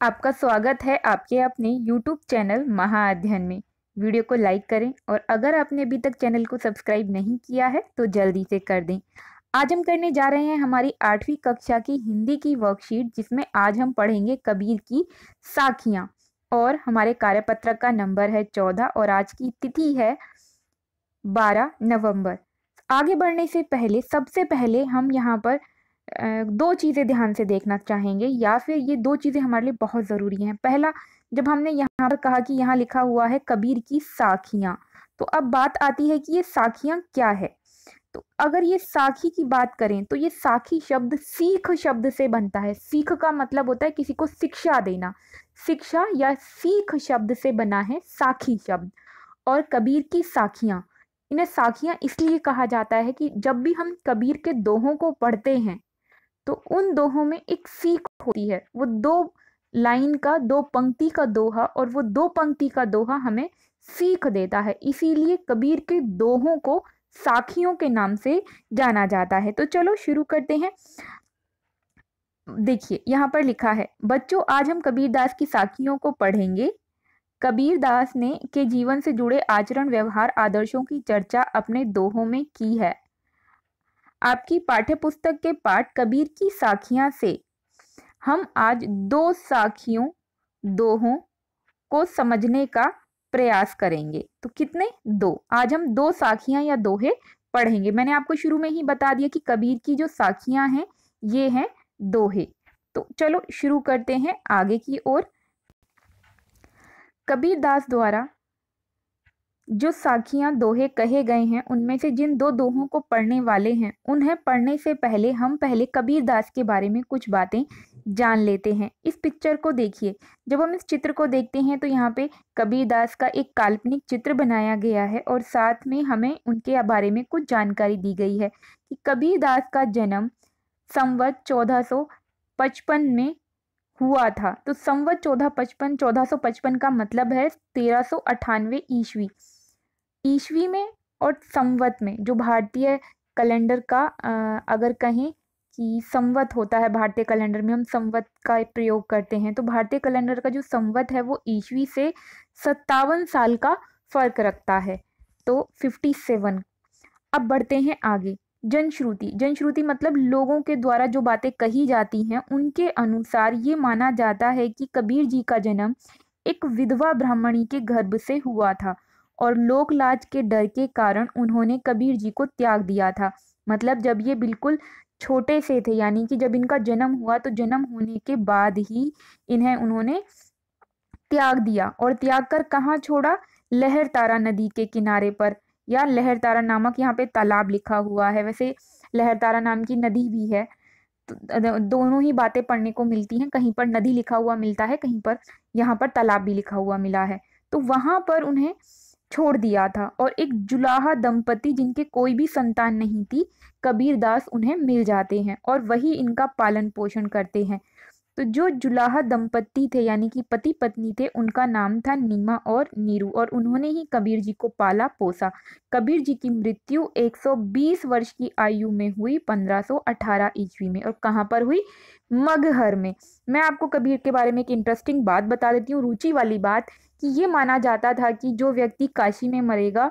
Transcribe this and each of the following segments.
आपका स्वागत है आपके अपने YouTube चैनल महाअध्ययन में। वीडियो को लाइक करें और अगर आपने अभी तक चैनल को सब्सक्राइब नहीं किया है तो जल्दी से कर दें। आज हम करने जा रहे हैं हमारी आठवीं कक्षा की हिंदी की वर्कशीट जिसमें आज हम पढ़ेंगे कबीर की साखियाँ और हमारे कार्यपत्रक का नंबर है चौदह और आज की तिथि है बारह नवंबर आगे बढ़ने से पहले, सबसे पहले हम यहाँ पर दो चीज़ें ध्यान से देखना चाहेंगे या फिर ये दो चीज़ें हमारे लिए बहुत ज़रूरी हैं। पहला, जब हमने यहाँ पर कहा कि यहाँ लिखा हुआ है कबीर की साखियाँ तो अब बात आती है कि ये साखियाँ क्या है? तो अगर ये साखी की बात करें तो ये साखी शब्द सीख शब्द से बनता है। सीख का मतलब होता है किसी को शिक्षा देना। शिक्षा या सीख शब्द से बना है साखी शब्द और कबीर की साखियाँ। इन्हें साखियाँ इसलिए कहा जाता है कि जब भी हम कबीर के दोहों को पढ़ते हैं तो उन दोहों में एक सीख होती है। वो दो लाइन का, दो पंक्ति का दोहा और वो दो पंक्ति का दोहा हमें सीख देता है। इसीलिए कबीर के दोहों को साखियों के नाम से जाना जाता है। तो चलो शुरू करते हैं। देखिए, यहाँ पर लिखा है, बच्चों, आज हम कबीर दास की साखियों को पढ़ेंगे। कबीर दास ने के जीवन से जुड़े आचरण, व्यवहार, आदर्शों की चर्चा अपने दोहों में की है। आपकी पाठ्यपुस्तक के पाठ कबीर की साखियाँ से। हम आज दो साखियों, दोहों को समझने का प्रयास करेंगे। तो कितने? दो। आज हम दो साखियाँ या दोहे पढ़ेंगे। मैंने आपको शुरू में ही बता दिया कि कबीर की जो साखियाँ हैं, ये हैं दोहे। तो चलो शुरू करते हैं आगे की ओर। कबीर दास द्वारा जो साखियाँ दोहे कहे गए हैं, उनमें से जिन दो दोहों को पढ़ने वाले हैं, उन्हें पढ़ने से पहले हम पहले कबीर दास के बारे में कुछ बातें जान लेते हैं। इस पिक्चर को देखिए। जब हम इस चित्र को देखते हैं तो यहाँ पे कबीर दास का एक काल्पनिक चित्र बनाया गया है और साथ में हमें उनके बारे में कुछ जानकारी दी गई है कि कबीर दास का जन्म संवत चौदह में हुआ था। तो संवत चौदह पचपन, चौदह सौ पचपन का मतलब है तेरह सौ अठानवे ईस्वी। ईस्वी में और संवत में, जो भारतीय कैलेंडर का अगर कहें कि संवत होता है भारतीय कैलेंडर में, हम संवत का प्रयोग करते हैं तो भारतीय कैलेंडर का जो संवत है, वो ईस्वी से सत्तावन साल का फ़र्क रखता है तो फिफ्टी सेवन अब बढ़ते हैं आगे, जनश्रुति। जनश्रुति मतलब लोगों के द्वारा जो बातें कही जाती हैं, उनके अनुसार ये माना जाता है कि कबीर जी का जन्म एक विधवा ब्राह्मणी के गर्भ से हुआ था। और लोक लाज के डर के कारण उन्होंने कबीर जी को त्याग दिया था। मतलब जब ये बिल्कुल छोटे से थे, यानी कि जब इनका जन्म हुआ तो जन्म होने के बाद ही इन्हें उन्होंने त्याग दिया और त्याग कर कहाँ छोड़ा? लहर तारा नदी के किनारे पर, या लहर तारा नामक यहाँ पे तालाब लिखा हुआ है। वैसे लहर तारा नाम की नदी भी है। तो दोनों ही बातें पढ़ने को मिलती हैं। कहीं पर नदी लिखा हुआ मिलता है, कहीं पर यहाँ पर तालाब भी लिखा हुआ मिला है। तो वहाँ पर उन्हें छोड़ दिया था और एक जुलाहा दंपति जिनके कोई भी संतान नहीं थी, कबीरदास उन्हें मिल जाते हैं और वही इनका पालन पोषण करते हैं। तो जो जुलाहा दंपति थे, यानी कि पति पत्नी थे, उनका नाम था नीमा और नीरू और उन्होंने ही कबीर जी को पाला, पोसा। कबीर जी की मृत्यु 120 वर्ष की आयु में हुई 1518 ईस्वी में। और कहाँ पर हुई? मगहर में। मैं आपको कबीर के बारे में एक इंटरेस्टिंग बात बता देती हूँ। रुचि वाली बात कि ये माना जाता था कि जो व्यक्ति काशी में मरेगा,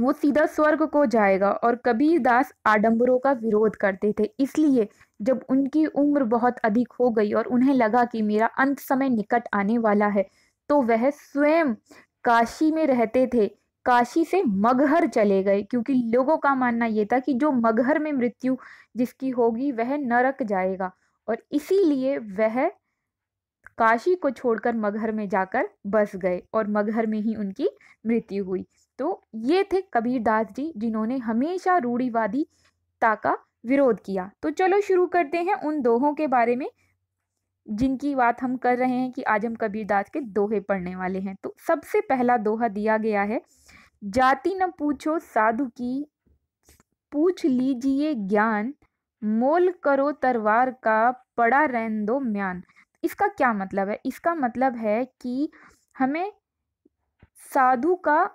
वो सीधा स्वर्ग को जाएगा और कबीर दास आडंबरों का विरोध करते थे। इसलिए जब उनकी उम्र बहुत अधिक हो गई और उन्हें लगा कि मेरा अंत समय निकट आने वाला है तो वह स्वयं काशी में रहते थे। काशी से मगहर चले गए, क्योंकि लोगों का मानना यह था कि जो मगहर में मृत्यु जिसकी होगी वह नरक जाएगा। और इसीलिए वह काशी को छोड़कर मगहर में जाकर बस गए और मगहर में ही उनकी मृत्यु हुई। तो ये थे कबीर दास जी, जिन्होंने हमेशा रूढ़ीवादीता का विरोध किया। तो चलो शुरू करते हैं उन दोहों के बारे में, जिनकी बात हम कर रहे हैं कि आज हम कबीरदास के दोहे पढ़ने वाले हैं। तो सबसे पहला दोहा दिया गया है, जाति न पूछो साधु की, पूछ लीजिए ज्ञान, मोल करो तरवार का, पड़ा रहन दो म्यान। इसका क्या मतलब है? इसका मतलब है कि हमें साधु का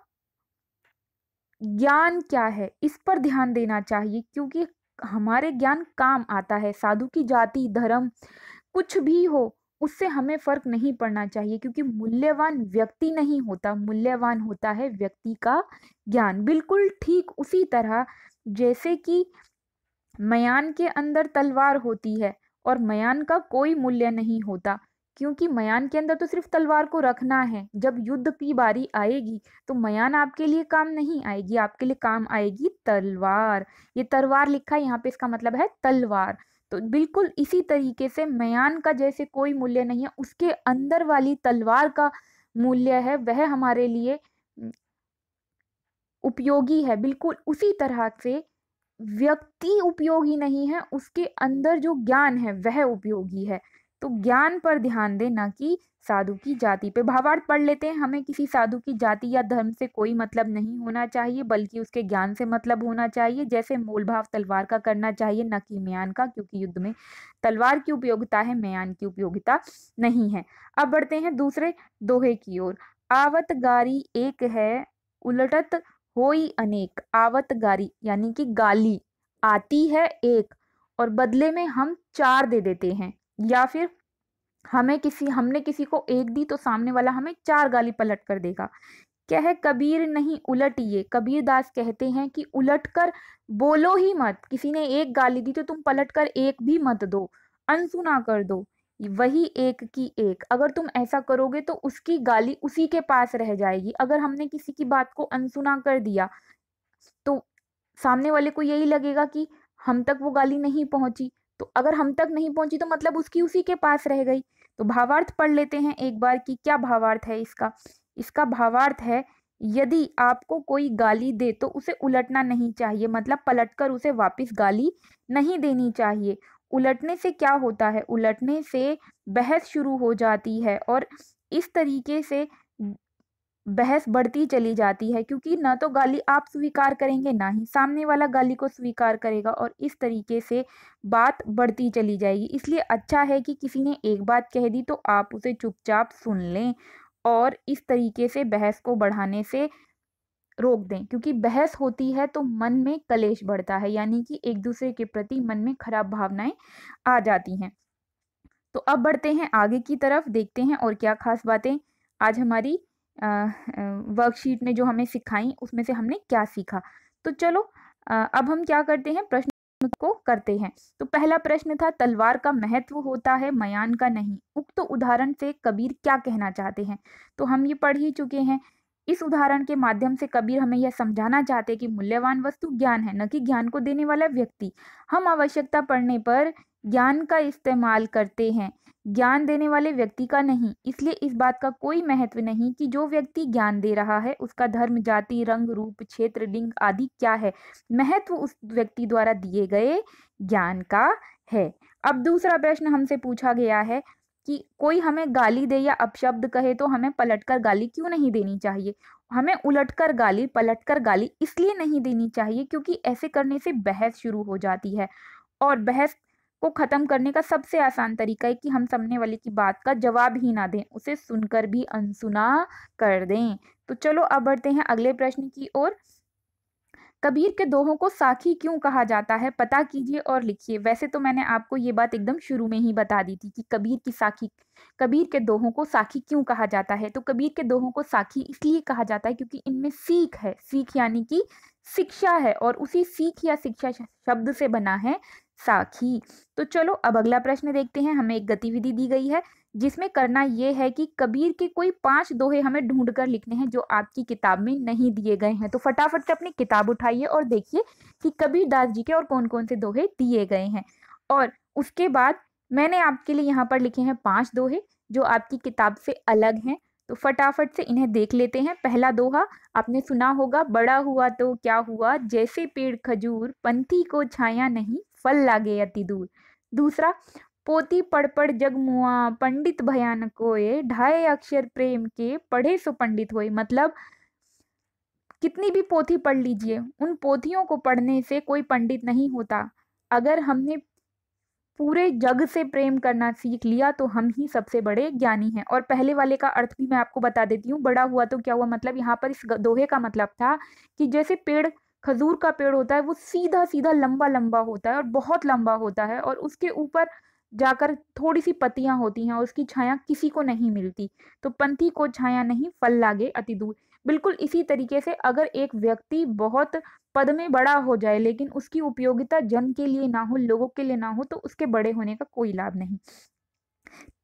ज्ञान क्या है? इस पर ध्यान देना चाहिए, क्योंकि हमारे ज्ञान काम आता है, साधु की जाति, धर्म, कुछ भी हो, उससे हमें फ़र्क नहीं पड़ना चाहिए, क्योंकि मूल्यवान व्यक्ति नहीं होता, मूल्यवान होता है व्यक्ति का ज्ञान। बिल्कुल ठीक उसी तरह, जैसे कि मयान के अंदर तलवार होती है और मयान का कोई मूल्य नहीं होता। क्योंकि मयान के अंदर तो सिर्फ़ तलवार को रखना है। जब युद्ध की बारी आएगी तो मयान आपके लिए काम नहीं आएगी, आपके लिए काम आएगी तलवार। ये तलवार लिखा है, यहाँ पे इसका मतलब है तलवार। तो बिल्कुल इसी तरीके से मयान का जैसे कोई मूल्य नहीं है, उसके अंदर वाली तलवार का मूल्य है, वह हमारे लिए उपयोगी है। बिल्कुल उसी तरह से व्यक्ति उपयोगी नहीं है, उसके अंदर जो ज्ञान है, वह उपयोगी है। तो ज्ञान पर ध्यान दें ना कि साधु की जाति पे भावार्थ पढ़ लेते हैं। हमें किसी साधु की जाति या धर्म से कोई मतलब नहीं होना चाहिए, बल्कि उसके ज्ञान से मतलब होना चाहिए। जैसे मूल भाव तलवार का करना चाहिए, न कि म्यान का, क्योंकि युद्ध में तलवार की उपयोगिता है, म्यान की उपयोगिता नहीं है। अब बढ़ते हैं दूसरे दोहे की ओर। आवत गारी एक है, उलटत होई अनेक। आवत गारी यानी कि गाली, आती है एक, और बदले में हम चार दे देते हैं। या फिर हमें किसी, हमने किसी को एक दी तो सामने वाला हमें चार गाली पलट कर देगा। कह कबीर नहीं उलटिए कबीर दास कहते हैं कि उलट कर बोलो ही मत। किसी ने एक गाली दी तो तुम पलट कर एक भी मत दो। अनसुना कर दो। वही एक की एक। अगर तुम ऐसा करोगे तो उसकी गाली उसी के पास रह जाएगी। अगर हमने किसी की बात को अनसुना कर दिया तो सामने वाले को यही लगेगा कि हम तक वो गाली नहीं पहुँची। तो अगर हम तक नहीं पहुँची तो मतलब उसकी उसी के पास रह गई। तो भावार्थ पढ़ लेते हैं एक बार कि क्या भावार्थ है इसका। इसका भावार्थ है, यदि आपको कोई गाली दे तो उसे उलटना नहीं चाहिए। मतलब पलटकर उसे वापस गाली नहीं देनी चाहिए। उलटने से क्या होता है? उलटने से बहस शुरू हो जाती है और इस तरीके से बहस बढ़ती चली जाती है, क्योंकि ना तो गाली आप स्वीकार करेंगे, ना ही सामने वाला गाली को स्वीकार करेगा और इस तरीके से बात बढ़ती चली जाएगी। इसलिए अच्छा है कि किसी ने एक बात कह दी तो आप उसे चुपचाप सुन लें और इस तरीके से बहस को बढ़ाने से रोक दें, क्योंकि बहस होती है तो मन में कलेश बढ़ता है, यानी कि एक दूसरे के प्रति मन में खराब भावनाएँ आ जाती हैं। तो अब बढ़ते हैं, आगे की तरफ़ देखते हैं और क्या खास बातें आज हमारी वर्कशीट ने जो हमें सिखाई, उसमें से हमने क्या सीखा? तो चलो अब हम क्या करते हैं? प्रश्न को करते हैं। तो पहला प्रश्न था, तलवार का महत्व होता है, मयान का नहीं? उक्त तो उदाहरण से कबीर क्या कहना चाहते हैं? तो हम ये पढ़ ही चुके हैं। इस उदाहरण के माध्यम से कबीर हमें यह समझाना चाहते हैं कि मूल्यवान वस्तु ज्ञान है, न कि ज्ञान को देने वाला व्यक्ति। हम आवश्यकता पड़ने पर ज्ञान का इस्तेमाल करते हैं। ज्ञान देने वाले व्यक्ति का नहीं, इसलिए इस बात का कोई महत्व नहीं कि जो व्यक्ति ज्ञान दे रहा है, उसका धर्म, जाति, रंग, रूप, क्षेत्र, लिंग आदि क्या है। महत्व उस व्यक्ति द्वारा दिए गए ज्ञान का है। अब दूसरा प्रश्न हमसे पूछा गया है कि कोई हमें गाली दे या अपशब्द कहे तो हमें पलटकर गाली क्यों नहीं देनी चाहिए? हमें उलटकर गाली, पलटकर गाली इसलिए नहीं देनी चाहिए क्योंकि ऐसे करने से बहस शुरू हो जाती है। और बहस को ख़त्म करने का सबसे आसान तरीका है कि हम सामने वाले की बात का जवाब ही ना दें, उसे सुनकर भी अनसुना कर दें। तो चलो, अब बढ़ते हैं अगले प्रश्न की ओर। कबीर के दोहों को साखी क्यों कहा जाता है? पता कीजिए और लिखिए। वैसे तो मैंने आपको ये बात एकदम शुरू में ही बता दी थी कि कबीर की साखी, कबीर के दोहों को साखी क्यों कहा जाता है? तो कबीर के दोहों को साखी इसलिए कहा जाता है क्योंकि इनमें सीख है। सीख यानी कि शिक्षा है और उसी सीख या शिक्षा शब्द से बना है साखी। तो चलो अब अगला प्रश्न देखते हैं। हमें एक गतिविधि दी गई है। जिसमें करना यह है कि कबीर के कोई पाँच दोहे हमें ढूंढ कर लिखने हैं जो आपकी किताब में नहीं दिए गए हैं। तो फटाफट से अपनी किताब उठाइए और देखिए कि कबीर दास जी के और कौन कौन से दोहे दिए गए हैं। और उसके बाद मैंने आपके लिए यहाँ पर लिखे हैं पाँच दोहे जो आपकी किताब से अलग हैं। तो फटाफट से इन्हें देख लेते हैं। पहला दोहा आपने सुना होगा, बड़ा हुआ तो क्या हुआ? जैसे पेड़ खजूर, पंथी को छाया नहीं, फल लागे अति दूर। दूसरा पोती पढ़ पढ़ जग मुआ, पंडित भयानक होए ढाई अक्षर प्रेम के, पढ़े सो पंडित होए। मतलब कितनी भी पोथी पढ़ लीजिए, उन पोथियों को पढ़ने से कोई पंडित नहीं होता। अगर हमने पूरे जग से प्रेम करना सीख लिया तो हम ही सबसे बड़े ज्ञानी हैं। और पहले वाले का अर्थ भी मैं आपको बता देती हूँ। बड़ा हुआ तो क्या हुआ? मतलब यहाँ पर इस दोहे का मतलब था कि जैसे पेड़, खजूर का पेड़ होता है, वो सीधा सीधा लंबा लंबा होता है और बहुत लंबा होता है और उसके ऊपर जाकर थोड़ी सी पत्तियाँ होती हैं और उसकी छाया किसी को नहीं मिलती। तो पंथी को छाया नहीं, फल लागे अति दूर। बिल्कुल इसी तरीके से अगर एक व्यक्ति बहुत पद में बड़ा हो जाए, लेकिन उसकी उपयोगिता जन के लिए ना हो, लोगों के लिए ना हो तो उसके बड़े होने का कोई लाभ नहीं।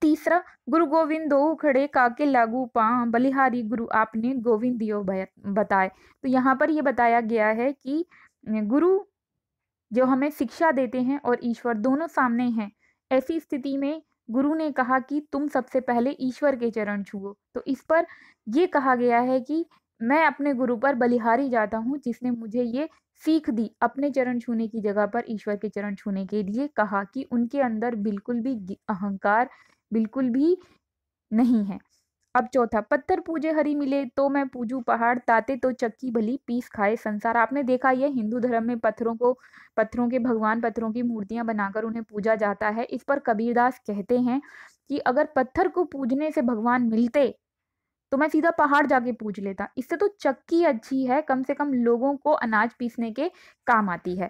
तीसरा, गुरु गोविंद दो खड़े काके लागू पा बलिहारी गुरु आपने गोविंद दियो बताए। तो यहाँ पर यह बताया गया है कि गुरु जो हमें शिक्षा देते हैं और ईश्वर दोनों सामने हैं ऐसी स्थिति में गुरु ने कहा कि तुम सबसे पहले ईश्वर के चरण छुओ। तो इस पर यह कहा गया है कि मैं अपने गुरु पर बलिहारी जाता हूँ, जिसने मुझे ये सीख दी अपने चरण छूने की जगह पर, ईश्वर के चरण छूने के लिए कहा कि उनके अंदर बिल्कुल भी अहंकार बिल्कुल भी नहीं है। अब चौथा, पत्थर पूजे हरी मिले तो मैं पूजू पहाड़, ताते तो चक्की भली पीस खाए संसार। आपने देखा यह हिंदू धर्म में पत्थरों को, पत्थरों के भगवान, पत्थरों की मूर्तियाँ बनाकर उन्हें पूजा जाता है। इस पर कबीरदास कहते हैं कि अगर पत्थर को पूजने से भगवान मिलते तो मैं सीधा पहाड़ जाके पूज लेता। इससे तो चक्की अच्छी है, कम से कम लोगों को अनाज पीसने के काम आती है।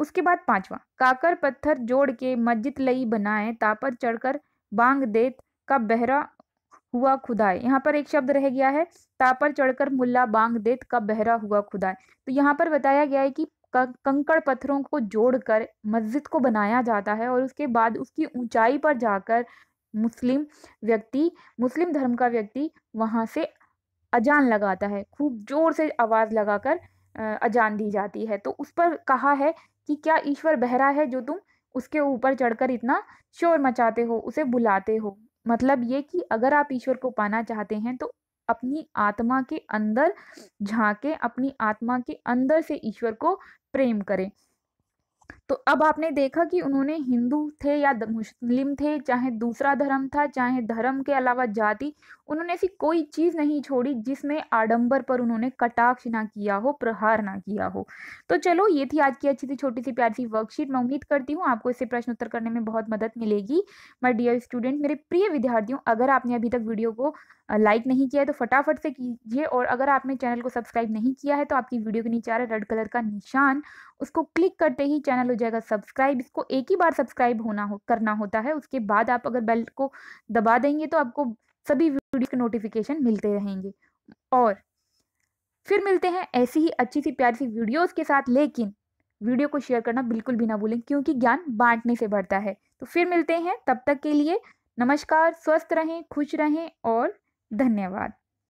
उसके बाद पांचवा, काकर पत्थर जोड़ के मस्जिद लई बनाए तापर चढ़कर बांग देत का बहरा हुआ खुदाए यहाँ पर एक शब्द रह गया है, तापर चढ़कर मुल्ला बांग देत का बहरा हुआ खुदाए तो यहाँ पर बताया गया है कि कंकड़ पत्थरों को जोड़कर मस्जिद को बनाया जाता है और उसके बाद उसकी ऊंचाई पर जाकर मुस्लिम व्यक्ति, मुस्लिम धर्म का व्यक्ति वहाँ से अजान लगाता है। खूब ज़ोर से आवाज़ लगाकर अजान दी जाती है। तो उस पर कहा है कि क्या ईश्वर बहरा है जो तुम उसके ऊपर चढ़कर इतना शोर मचाते हो, उसे बुलाते हो? मतलब ये कि अगर आप ईश्वर को पाना चाहते हैं तो अपनी आत्मा के अंदर झांके, अपनी आत्मा के अंदर से ईश्वर को प्रेम करें। तो अब आपने देखा कि उन्होंने हिंदू थे या मुस्लिम थे, चाहे दूसरा धर्म था, चाहे धर्म के अलावा जाति, उन्होंने ऐसी कोई चीज़ नहीं छोड़ी जिसमें आडंबर पर उन्होंने कटाक्ष ना किया हो, प्रहार ना किया हो। तो चलो, ये थी आज की अच्छी सी, छोटी सी, प्यारी सी वर्कशीट मैं उम्मीद करती हूँ आपको इससे प्रश्न उत्तर करने में बहुत मदद मिलेगी। माई डियर स्टूडेंट मेरे प्रिय विद्यार्थियों, अगर आपने अभी तक वीडियो को लाइक नहीं किया है तो फटाफट से कीजिए और अगर आपने चैनल को सब्सक्राइब नहीं किया है तो आपकी वीडियो के नीचे आ रहा है रेड कलर का निशान, उसको क्लिक करते ही चैनल जाएगा। सब्सक्राइब, इसको एक ही बार सब्सक्राइब होना हो, करना होता है। उसके बाद आप अगर बेल को दबा देंगे तो आपको सभी वीडियो के नोटिफिकेशन मिलते रहेंगे। और फिर मिलते हैं ऐसी ही अच्छी सी प्यारी सी वीडियोस के साथ। लेकिन वीडियो को शेयर करना बिल्कुल भी ना भूलें, क्योंकि ज्ञान बांटने से बढ़ता है। तो फिर मिलते हैं, तब तक के लिए नमस्कार, स्वस्थ रहें, खुश रहें और धन्यवाद।